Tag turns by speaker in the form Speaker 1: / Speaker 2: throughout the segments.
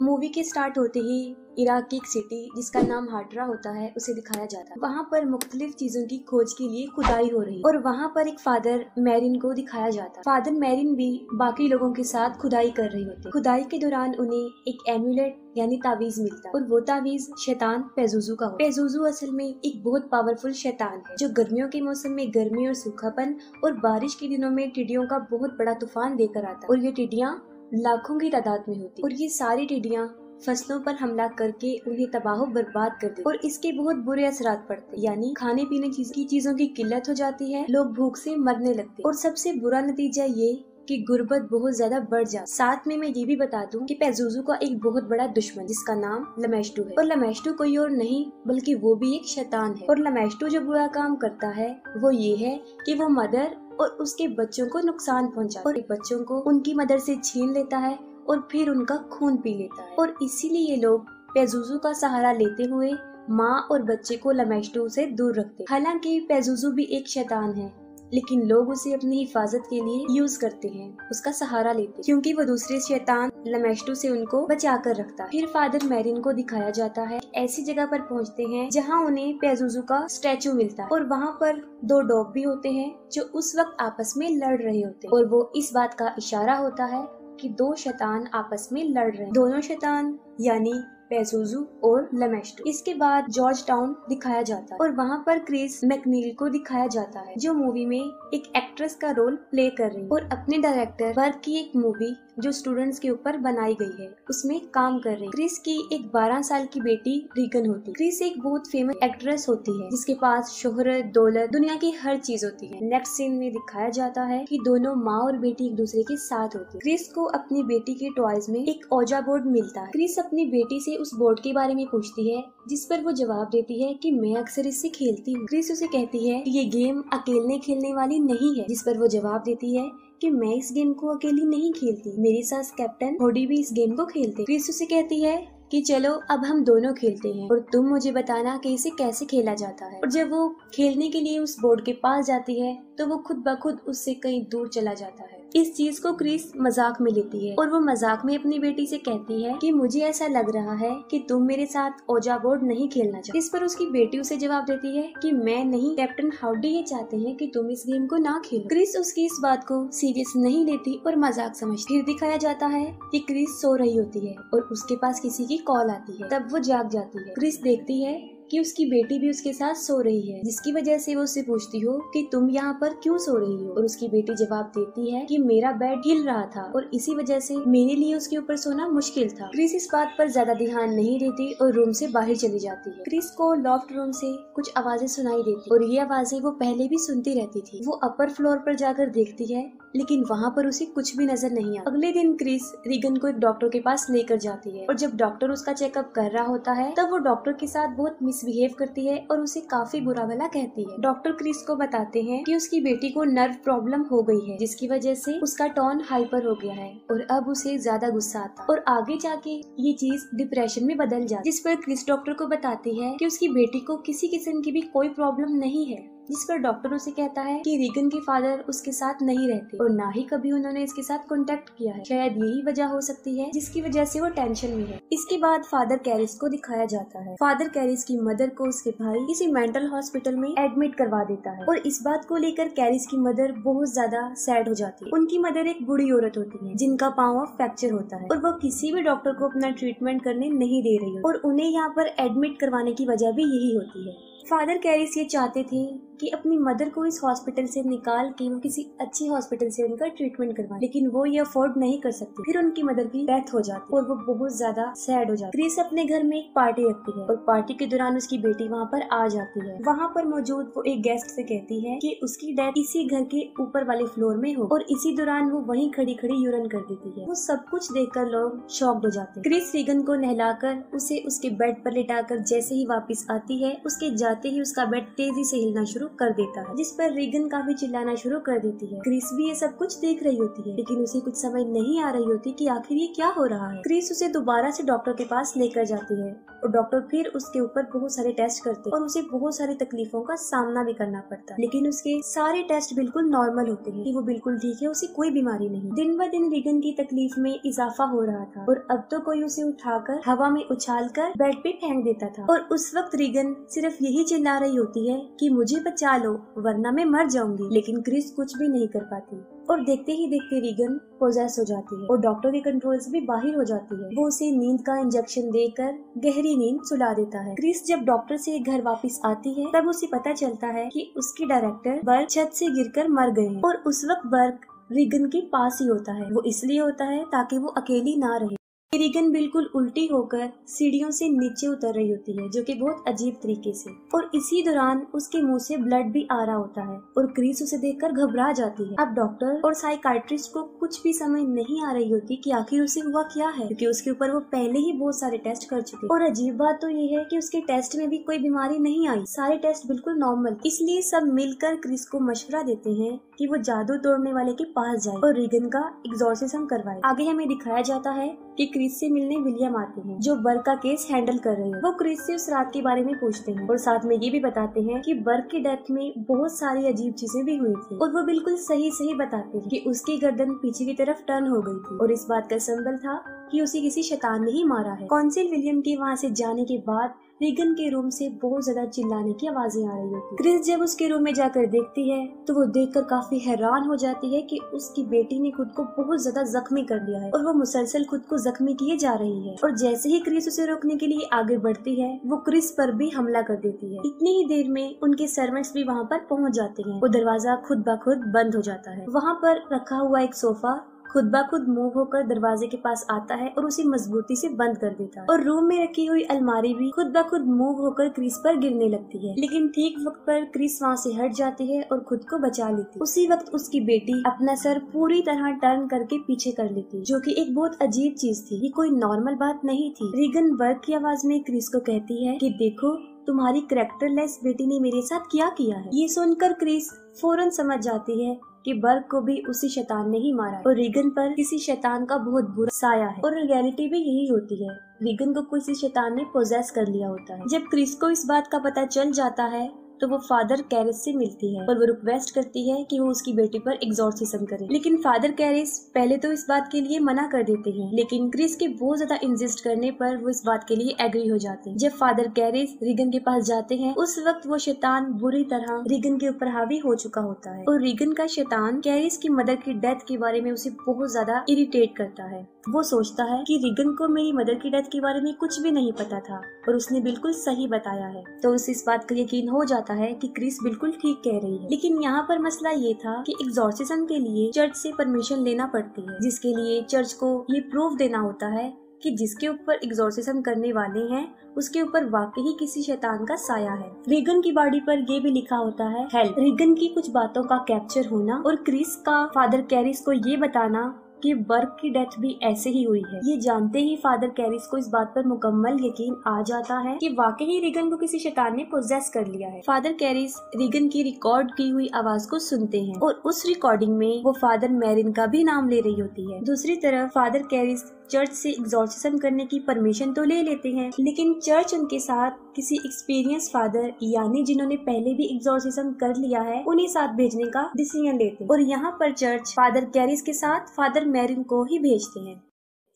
Speaker 1: Movie के start होते ही Iraq की एक सिटी जिसका नाम हाटरा होता है, उसे दिखाया जाता है। वहाँ पर मुख्तलिफ़ चीज़ों की खोज के लिए खुदाई हो रही है और वहाँ पर एक फादर मैरिन को दिखाया जाता है। फादर मैरिन भी बाकी लोगों के साथ खुदाई कर रही होती है। खुदाई के दौरान उन्हें एक एम्यूलेट यानी तावीज मिलता और वो तावीज शैतान पेजुजू का हो। पेजुजू असल में एक बहुत पावरफुल शैतान है, जो गर्मियों के मौसम में गर्मी और सूखापन और बारिश के दिनों में टिड्डियों का बहुत बड़ा तूफ़ान लेकर आता और ये टिड्डियाँ लाखों की तादाद में होती। और ये सारी टिड्डियाँ फ़सलों पर हमला करके उन्हें तबाह बर्बाद कर दे और इसके बहुत बुरे असरात पड़ते यानी खाने पीने की चीज़ों की किल्लत हो जाती है, लोग भूख से मरने लगते और सबसे बुरा नतीजा ये कि गुर्बत बहुत ज़्यादा बढ़ जाती साथ में मैं ये भी बता दूँ कि पेजुजू का एक बहुत बड़ा दुश्मन, जिसका नाम लमेस्टू है। और लमेस्टू कोई और नहीं, बल्कि वो भी एक शैतान है। और लमेस्टू जो बुरा काम करता है, वो ये है कि वो मदर और उसके बच्चों को नुकसान पहुँचा और बच्चों को उनकी मदर से छीन लेता है और फिर उनका खून पी लेता है। और इसीलिए ये लोग पेजुजू का सहारा लेते हुए माँ और बच्चे को लमेस्टू से दूर रखते हालाँकि पेजुजू भी एक शैतान है। लेकिन लोग उसे अपनी हिफाजत के लिए यूज़ करते हैं, उसका सहारा लेते क्योंकि वो दूसरे शैतान लमेस्टू से उनको बचा कर रखता फिर फादर मैरिन को दिखाया जाता है, ऐसी जगह पर पहुँचते हैं, जहाँ उन्हें पेजुजू का स्टैचू मिलता है, और वहाँ पर दो डॉग भी होते हैं, जो उस वक्त आपस में लड़ रहे होते और वो इस बात का इशारा होता है कि दो शैतान आपस में लड़ रहे हैं। दोनों शैतान, यानी पेसोजू और लमेस्टो इसके बाद जॉर्ज टाउन दिखाया जाता है और वहाँ पर क्रिस मैकनील को दिखाया जाता है, जो मूवी में एक एक्ट्रेस का रोल प्ले कर रही है और अपने डायरेक्टर वर्क की एक मूवी जो स्टूडेंट्स के ऊपर बनाई गई है, उसमें काम कर रही क्रिस की एक 12 साल की बेटी रीगन होती है। क्रिस एक बहुत फ़ेमस एक्ट्रेस होती है, जिसके पास शोहरत, दौलत, दुनिया की हर चीज़ होती है। नेक्स्ट सीन में दिखाया जाता है कि दोनों माँ और बेटी एक दूसरे के साथ होती है। क्रिस को अपनी बेटी के टॉयज में एक ओजा बोर्ड मिलता है। क्रिस अपनी बेटी से उस बोर्ड के बारे में पूछती है, जिस पर वो जवाब देती है कि मैं अक्सर इससे खेलती हूँ। क्रिस उसे कहती है कि ये गेम अकेले खेलने वाली नहीं है, जिस पर वो जवाब देती है कि मैं इस गेम को अकेली नहीं खेलती, मेरे साथ कैप्टन होडी भी इस गेम को खेलते क्रिस उसे कहती है कि चलो, अब हम दोनों खेलते हैं, और तुम मुझे बताना कि इसे कैसे खेला जाता है। और जब वो खेलने के लिए उस बोर्ड के पास जाती है तो वो खुद ब खुद उससे कहीं दूर चला जाता है। इस चीज़ को क्रिस मज़ाक में लेती है और वो मज़ाक में अपनी बेटी से कहती है कि मुझे ऐसा लग रहा है कि तुम मेरे साथ ओजा बोर्ड नहीं खेलना चाहते इस पर उसकी बेटी उसे जवाब देती है कि मैं नहीं, कैप्टन हाउडी ये चाहते हैं कि तुम इस गेम को ना खेलो। क्रिस उसकी इस बात को सीरियस नहीं लेती और मज़ाक समझती फिर दिखाया जाता है कि क्रिस सो रही होती है और उसके पास किसी की कॉल आती है, तब वो जाग जाती है। क्रिस देखती है कि उसकी बेटी भी उसके साथ सो रही है, जिसकी वजह से वो उससे पूछती हो कि तुम यहाँ पर क्यों सो रही हो? और उसकी बेटी जवाब देती है कि मेरा बेड हिल रहा था और इसी वजह से मेरे लिए उसके ऊपर सोना मुश्किल था। क्रिस इस बात पर ज़्यादा ध्यान नहीं देती और रूम से बाहर चली जाती है। क्रिस को लॉफ्ट रूम से कुछ आवाज़ें सुनाई देती और ये आवाज़ें वो पहले भी सुनती रहती थी। वो अपर फ्लोर पर जाकर देखती है लेकिन वहाँ पर उसे कुछ भी नज़र नहीं आता। अगले दिन क्रिस रिगन को एक डॉक्टर के पास लेकर जाती है और जब डॉक्टर उसका चेकअप कर रहा होता है, तब वो डॉक्टर के साथ बहुत मिसबिहेव करती है और उसे काफ़ी बुरा भला कहती है। डॉक्टर क्रिस को बताते हैं कि उसकी बेटी को नर्व प्रॉब्लम हो गई है, जिसकी वजह से उसका टोन हाइपर हो गया है और अब उसे ज़्यादा गुस्सा आता। और आगे जाके ये चीज़ डिप्रेशन में बदल जाती जिस पर क्रिस डॉक्टर को बताती है कि उसकी बेटी को किसी किस्म की भी कोई प्रॉब्लम नहीं है। जिस पर डॉक्टर उसे कहता है कि रीगन के फादर उसके साथ नहीं रहते और ना ही कभी उन्होंने इसके साथ कांटेक्ट किया है। शायद यही वजह हो सकती है, जिसकी वजह से वो टेंशन में है। इसके बाद फादर कैरिस को दिखाया जाता है। फादर कैरिस की मदर को उसके भाई किसी मेंटल हॉस्पिटल में एडमिट करवा देता है और इस बात को लेकर कैरिस की मदर बहुत ज़्यादा सैड हो जाती है। उनकी मदर एक बुढ़ी औरत होती है, जिनका पाँव फ्रैक्चर होता है और वो किसी भी डॉक्टर को अपना ट्रीटमेंट करने नहीं दे रही और उन्हें यहाँ पर एडमिट करवाने की वजह भी यही होती है। फादर कैरिस ये चाहते थे कि अपनी मदर को इस हॉस्पिटल से निकाल के वो किसी अच्छी हॉस्पिटल से उनका ट्रीटमेंट करवाए। लेकिन वो ये अफोर्ड नहीं कर सकते। फिर उनकी मदर की डेथ हो जाती और वो बहुत ज़्यादा सैड हो जाती क्रिस अपने घर में एक पार्टी रखती है और पार्टी के दौरान उसकी बेटी वहाँ पर आ जाती है। वहाँ पर मौजूद वो एक गेस्ट से कहती है कि उसकी डेथ इसी घर के ऊपर वाले फ्लोर में हो और इसी दौरान वो वहीं खड़ी खड़ी यूरन कर देती है। वो सब कुछ देखकर लोग शॉक हो जाते क्रिस रीगन को नहलाकर उसे उसके बेड पर लिटाकर जैसे ही वापस आती है, उसके जाते ही उसका बेड तेज़ी से हिलना शुरू कर देता है, जिस पर रीगन काफ़ी चिल्लाना शुरू कर देती है। क्रिस भी ये सब कुछ देख रही होती है, लेकिन उसे कुछ समझ नहीं आ रही होती कि आखिर ये क्या हो रहा है। क्रिस उसे दोबारा से डॉक्टर के पास लेकर जाती है, और डॉक्टर फिर उसके ऊपर बहुत सारे टेस्ट करते और उसे बहुत सारी तकलीफों का सामना भी करना पड़ता लेकिन उसके सारे टेस्ट बिल्कुल नॉर्मल होते हैं, कि वो बिल्कुल ठीक है, उसे कोई बीमारी नहीं। दिन ब दिन रीगन की तकलीफ़ में इजाफा हो रहा था, और अब तो कोई उसे उठाकर हवा में उछाल कर बेड पे फेंक देता था। और उस वक्त रीगन सिर्फ़ यही चिल्ला रही होती है कि मुझे बचा लो वरना मैं मर जाऊँगी। लेकिन क्रिस कुछ भी नहीं कर पाती। और देखते ही देखते रीगन पोजेस हो जाती है। और डॉक्टर के कंट्रोल से भी बाहर हो जाती है। वो उसे नींद का इंजेक्शन देकर गहरी नींद सुला देता है। क्रिस जब डॉक्टर से घर वापस आती है, तब उसे पता चलता है कि उसकी डायरेक्टर बर्ग छत से गिरकर मर गए और उस वक्त बर्ग रीगन के पास ही होता है। वो इसलिए होता है ताकि वो अकेली ना रहे। रीगन बिल्कुल उल्टी होकर सीढ़ियों से नीचे उतर रही होती है, जो कि बहुत अजीब तरीके से। और इसी दौरान उसके मुँह से ब्लड भी आ रहा होता है और क्रीस उसे देखकर घबरा जाती है। अब डॉक्टर और साइकाट्रिस्ट को कुछ भी समझ नहीं आ रही होती कि आखिर उसे हुआ क्या है, क्योंकि उसके ऊपर वो पहले ही बहुत सारे टेस्ट कर चुके और अजीब बात तो ये है की उसके टेस्ट में भी कोई बीमारी नहीं आई। सारे टेस्ट बिल्कुल नॉर्मल इसलिए सब मिलकर क्रिस को मशवरा देते हैं कि वो जादू तोड़ने वाले के पास जाए और रिगन का एग्जॉर्सिज्म करवाए। आगे हमें दिखाया जाता है कि क्रिस से मिलने विलियम आते हैं, जो बर्ग का केस हैंडल कर रहे हैं। वो क्रिस से उस रात के बारे में पूछते हैं और साथ में ये भी बताते हैं कि बर्ग की डेथ में बहुत सारी अजीब चीज़ें भी हुई थी और वो बिल्कुल सही सही बताते हैं कि उसकी गर्दन पीछे की तरफ़ टर्न हो गई थी और इस बात का संबल था कि उसे किसी शैतान ने ही मारा है। कौंसिल विलियम के वहाँ से जाने के बाद रिगन के रूम से बहुत ज़्यादा चिल्लाने की आवाज़ें आ रही होती। क्रिस जब उसके रूम में जाकर देखती है तो वो देखकर काफ़ी हैरान हो जाती है कि उसकी बेटी ने खुद को बहुत ज़्यादा जख्मी कर लिया है और वो मुसलसल खुद को जख्मी किए जा रही है। और जैसे ही क्रिस उसे रोकने के लिए आगे बढ़ती है, वो क्रिस पर भी हमला कर देती है। इतनी ही देर में उनके सर्वेंट्स भी वहाँ पर पहुँच जाते हैं। वो दरवाज़ा खुद ब खुद बंद हो जाता है। वहाँ पर रखा हुआ एक सोफा खुद ब खुद मूव होकर दरवाजे के पास आता है और उसे मजबूती से बंद कर देता है। और रूम में रखी हुई अलमारी भी खुद ब खुद मूव होकर क्रिस पर गिरने लगती है। लेकिन ठीक वक्त पर क्रिस वहाँ से हट जाती है और खुद को बचा लेती है। उसी वक्त उसकी बेटी अपना सर पूरी तरह टर्न करके पीछे कर लेती जो की एक बहुत अजीब चीज़ थी ये कोई नॉर्मल बात नहीं थी। रीगन वर्क की आवाज़ में क्रिस को कहती है कि देखो, तुम्हारी करेक्टरलेस बेटी ने मेरे साथ क्या किया है? ये सुनकर क्रिस फ़ौरन समझ जाती है कि बर्ग को भी उसी शैतान ने ही मारा और रीगन पर किसी शैतान का बहुत बुरा साया है। और रियलिटी भी यही होती है। रीगन को किसी शैतान ने पोजेस कर लिया होता है। जब क्रिस को इस बात का पता चल जाता है तो वो फादर कैरिस से मिलती है और वो रिक्वेस्ट करती है कि वो उसकी बेटी पर एग्जॉर्सिज्म करे। लेकिन फादर कैरिस पहले तो इस बात के लिए मना कर देते हैं, लेकिन क्रिस के बहुत ज़्यादा इंजिस्ट करने पर वो इस बात के लिए एग्री हो जाते हैं। जब फादर कैरिस रिगन के पास जाते हैं, उस वक्त वो शैतान बुरी तरह रिगन के ऊपर हावी हो चुका होता है और रिगन का शैतान कैरिस की मदर की डेथ के बारे में उसे बहुत ज़्यादा इरिटेट करता है। वो सोचता है कि रिगन को मेरी मदर की डेथ के बारे में कुछ भी नहीं पता था और उसने बिल्कुल सही बताया है। तो उसे इस बात का यकीन हो जाता है कि क्रिस बिल्कुल ठीक कह रही है। लेकिन यहाँ पर मसला ये था कि एग्जॉर्सिज्म के लिए चर्च से परमिशन लेना पड़ती है, जिसके लिए चर्च को ये प्रूफ देना होता है कि जिसके ऊपर एग्जॉर्सिज्म करने वाले हैं, उसके ऊपर वाकई किसी शैतान का साया है। रिगन की बॉडी पर ये भी लिखा होता है हेल्प रिगन की कुछ बातों का कैप्चर होना और क्रिस का फादर कैरिस को ये बताना कि बर्क की डेथ भी ऐसे ही हुई है। ये जानते ही फादर कैरिस को इस बात पर मुकम्मल यकीन आ जाता है कि वाकई ही रिगन को किसी शैतान ने पोजेस कर लिया है। फादर कैरिस रिगन की रिकॉर्ड की हुई आवाज़ को सुनते हैं और उस रिकॉर्डिंग में वो फादर मैरिन का भी नाम ले रही होती है। दूसरी तरफ़ फादर कैरिस चर्च से एग्जॉर्सिज्म करने की परमिशन तो ले लेते हैं, लेकिन चर्च उनके साथ किसी एक्सपीरियंस फादर यानी जिन्होंने पहले भी एग्जॉर्सिज्म कर लिया है, उन्हें साथ भेजने का डिसीज़न लेते हैं। और यहाँ पर चर्च फादर कैरिस के साथ फादर मैरिन को ही भेजते हैं।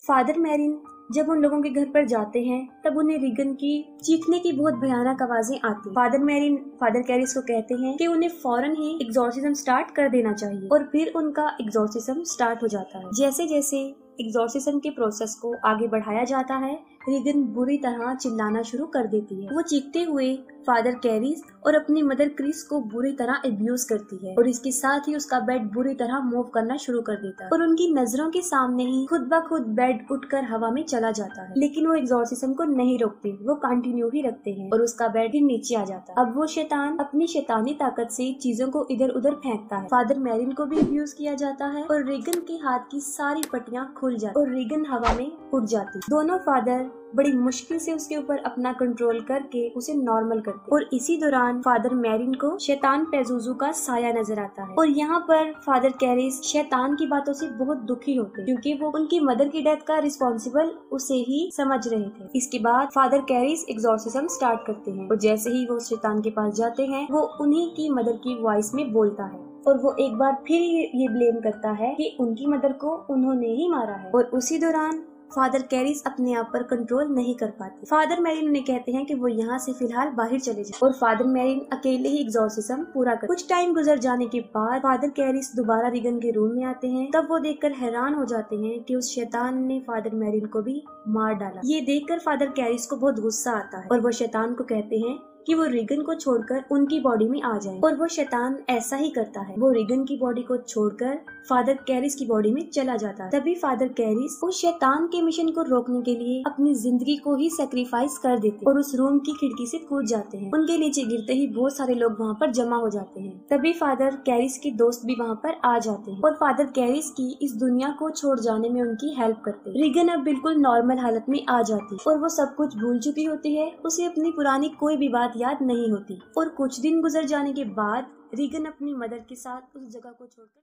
Speaker 1: फादर मैरिन जब उन लोगों के घर पर जाते हैं, तब उन्हें रिगन की चीखने की बहुत भयानक आवाज़ें आती फादर मैरिन फादर कैरिस को कहते हैं कि उन्हें फ़ौरन ही एग्जॉर्सिज्म स्टार्ट कर देना चाहिए, और फिर उनका एग्जॉर्सिज्म स्टार्ट हो जाता है। जैसे जैसे एग्जॉर्सिज्म के प्रोसेस को आगे बढ़ाया जाता है रिगन बुरी तरह चिल्लाना शुरू कर देती है। वो चीखते हुए फादर कैरिस और अपनी मदर क्रिस को बुरी तरह एब्यूज करती है। और इसके साथ ही उसका बेड बुरी तरह मूव करना शुरू कर देता है। और उनकी नज़रों के सामने ही खुद ब खुद बेड उठकर हवा में चला जाता है। लेकिन वो एग्जॉर्सिज्म को नहीं रोकते, वो कंटिन्यू ही रखते हैं और उसका बेड ही नीचे आ जाता है। अब वो शैतान अपनी शैतानी ताकत से चीज़ों को इधर उधर फेंकता है। फादर मैरिन को भी एब्यूज किया जाता है और रेगन के हाथ की सारी पट्टियाँ खुल जाती और रेगन हवा में उठ जाती दोनों फादर बड़ी मुश्किल से उसके ऊपर अपना कंट्रोल करके उसे नॉर्मल करते और इसी दौरान फादर मैरिन को शैतान पेजूजू का साया नज़र आता है। और यहाँ पर फादर कैरिस शैतान की बातों से बहुत दुखी होते क्योंकि वो उनकी मदर की डेथ का रिस्पॉन्सिबल उसे ही समझ रहे थे। इसके बाद फादर कैरिस एग्जॉर्सिज्म स्टार्ट करते हैं। और जैसे ही वो शैतान के पास जाते हैं, वो उन्हीं की मदर की वॉइस में बोलता है। और वो एक बार फिर ये ब्लेम करता है कि उनकी मदर को उन्होंने ही मारा है। और उसी दौरान फादर कैरिस अपने आप पर कंट्रोल नहीं कर पाते। फादर मैरिन उन्हें कहते हैं कि वो यहाँ से फ़िलहाल बाहर चले जाए और फादर मैरिन अकेले ही एग्जॉसिज्म पूरा कर। कुछ टाइम गुजर जाने के बाद फादर कैरिस दोबारा रिगन के रूम में आते हैं। तब वो देखकर हैरान हो जाते हैं कि उस शैतान ने फादर मैरिन को भी मार डाला। ये देखकर फादर कैरिस को बहुत गुस्सा आता है और वो शैतान को कहते हैं कि वो रिगन को छोड़कर उनकी बॉडी में आ जाए। और वो शैतान ऐसा ही करता है। वो रिगन की बॉडी को छोड़कर फादर कैरिस की बॉडी में चला जाता है। तभी फादर कैरिस उस शैतान के मिशन को रोकने के लिए अपनी ज़िंदगी को ही सेक्रीफाइस कर देते और उस रूम की खिड़की से कूद जाते हैं। उनके नीचे गिरते ही बहुत सारे लोग वहाँ पर जमा हो जाते हैं। तभी फादर कैरिस के दोस्त भी वहाँ पर आ जाते हैं और फादर कैरिस की इस दुनिया को छोड़ जाने में उनकी हेल्प करते रिगन अब बिल्कुल नॉर्मल हालत में आ जाती और वो सब कुछ भूल चुकी होती है। उसे अपनी पुरानी कोई भी बात याद नहीं होती। और कुछ दिन गुजर जाने के बाद रीगन अपनी मदर के साथ उस जगह को छोड़कर